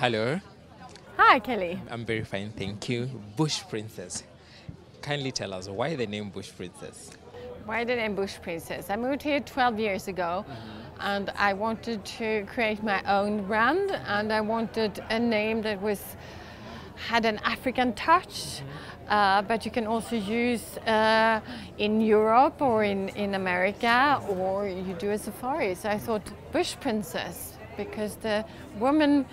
Hello, Hi, Kelly. I'm very fine, thank you. Bush Princess. Kindly tell us why the name Bush Princess? Why the name Bush Princess? I moved here 12 years ago and I wanted to create my own brand and I wanted a name that was had an African touch. Uh, but you can also use uh, in Europe or in, in America or you do a safari. So I thought Bush Princess because the woman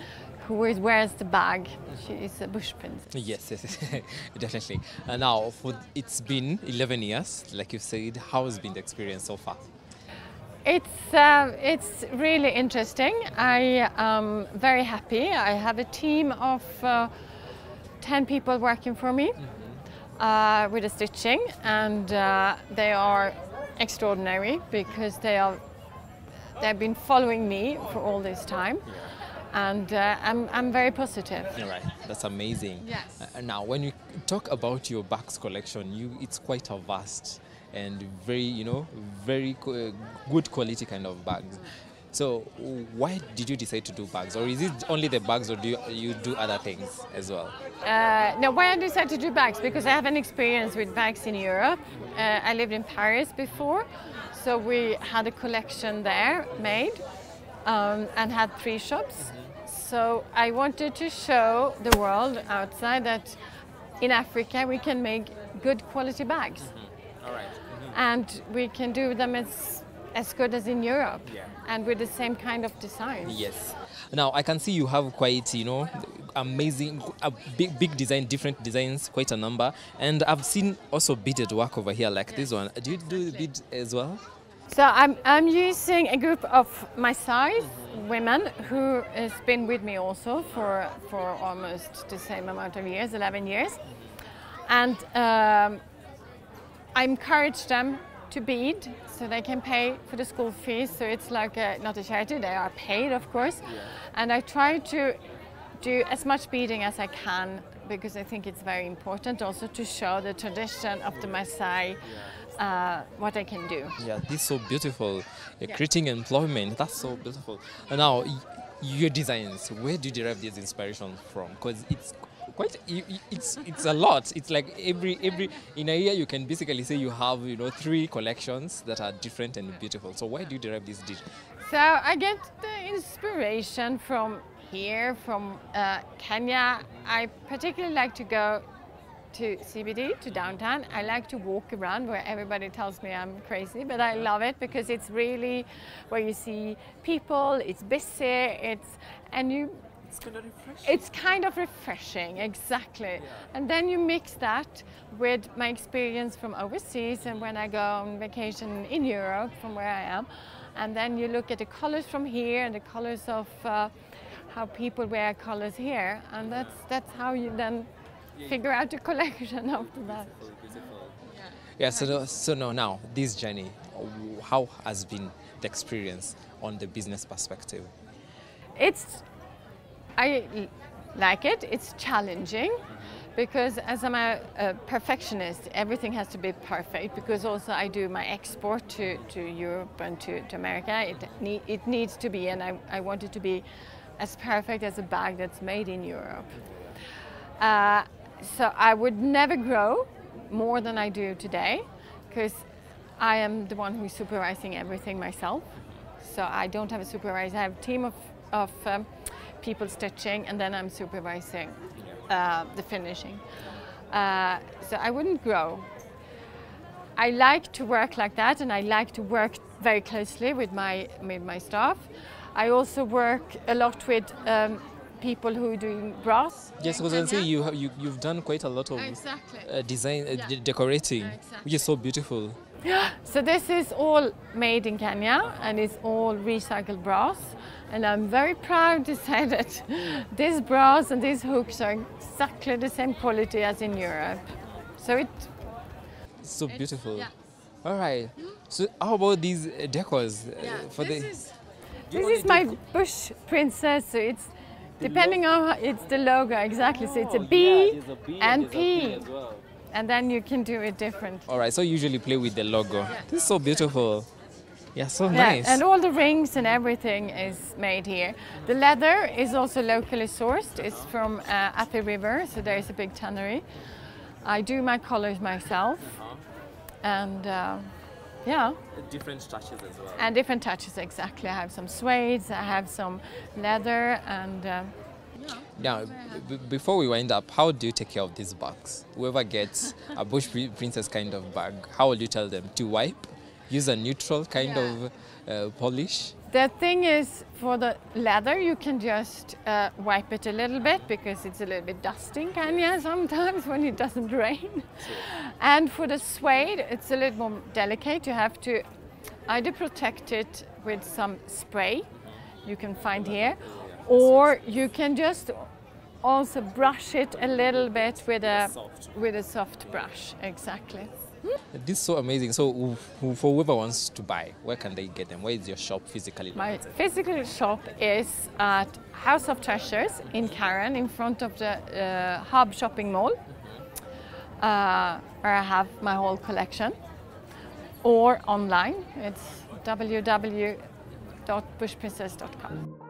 who wears- wears the bag, she is a Bush Princess. Yes, yes, yes, definitely. And now, for, it's been 11 years, like you said. How has been the experience so far? It's uh, it's really interesting. I am very happy. I have a team of uh, ten people working for me uh, with the stitching, and uh, they are extraordinary because they are they've been following me for all this time, and uh, I'm I'm very positive. All right, that's amazing. Yes. Uh, now, when you talk about your bags collection, you it's quite a vast and very, you know, very co- uh, good quality kind of bags. So, why did you decide to do bags, or is it only the bags, or do you, you do other things as well? Uh, no, why I decided to do bags because I have an experience with bags in Europe. Uh, I lived in Paris before, so we had a collection there made um, and had three shops. So I wanted to show the world outside that in Africa we can make good quality bags mm-hmm. All right. Mm-hmm. and we can do them as as good as in Europe Yeah. and with the same kind of design. Yes. Now I can see you have quite, you know, amazing, big, big design, different designs, quite a number, and I've seen also beaded work over here, like this one. Do you do bead as well? So I'm, I'm using a group of Maasai women who has been with me also for, for almost the same amount of years, 11 years. And um, I encourage them to bead so they can pay for the school fees. So it's like a, not a charity, they are paid, of course. And I try to do as much beading as I can because I think it's very important also to show the tradition of the Maasai, uh, what I can do. Yeah, this is so beautiful. Yeah. Creating employment, that's so beautiful. And now, your designs, where do you derive this inspiration from? Because it's quite, it's it's a lot. It's like every every in a year you can basically say you have you know three collections that are different and beautiful. So why do you derive this? So I get the inspiration from here, from uh, Kenya. I particularly like to go to CBD, to downtown. I like to walk around where everybody tells me I'm crazy, but I love it because it's really where you see people, it's busy, it's and you It's kind of refreshing. it's kind of refreshing, exactly. And then you mix that with my experience from overseas and when I go on vacation in Europe, from where I am. And then you look at the colors from here and the colors of uh, how people wear colors here. And that's, that's how you then figure out the collection after that. Yeah. So no- so no, now this journey, how has been the experience on the business perspective? It's, I like it. It's challenging because as I'm a, a perfectionist, everything has to be perfect because also I do my export to, to Europe and to, to America. It, need, it needs to be, and I, I want it to be as perfect as a bag that's made in Europe. Uh, so I would never grow more than I do today because I am the one who's supervising everything myself. So I don't have a supervisor. I have a team of, of um, people stitching and then I'm supervising uh, the finishing. Uh, so I wouldn't grow. I like to work like that, and I like to work very closely with my with my staff. I also work a lot with um, people who are doing brass. Yes, because I can see you, have, you you've done quite a lot of Exactly. uh, design, uh, Yeah. de- decorating, Exactly. which is so beautiful. So this is all made in Kenya and it's all recycled brass. And I'm very proud to say that this brass and these hooks are exactly the same quality as in Europe. So it It's so beautiful. yeah. All right. So how about these uh, decors uh, for the? This is my bush princess. So it's depending on how, it's the logo exactly. So it's a Oh, yeah, there's a B and there's a P P, as well. and then you can do it different. All right. So you usually play with the logo. This is so beautiful. Yeah, so Yeah, nice. and all the rings and everything is made here. The leather is also locally sourced. It's from uh, Athi River, so there is a big tannery. I do my colors myself, and uh, yeah, different touches as well. and different touches exactly. I have some suedes, I have some leather, and uh, Now, b- before we wind up, how do you take care of these bags? Whoever gets a Bush Princess kind of bag, how will you tell them to wipe, use a neutral kind Yeah. of uh, polish? The thing is, for the leather, you can just uh, wipe it a little bit because it's a little bit dusty in Kenya sometimes when it doesn't rain. And for the suede, it's a little more delicate. You have to either protect it with some spray you can find here, or you can just also brush it a little bit with a with a soft brush. Exactly. This is so amazing. So, for whoever wants to buy, where can they get them? Where is your shop physically? My physical shop is at House of Treasures in Karen, in front of the uh, Hub Shopping Mall, uh, where I have my whole collection, or online. It's www.bushprincess.com.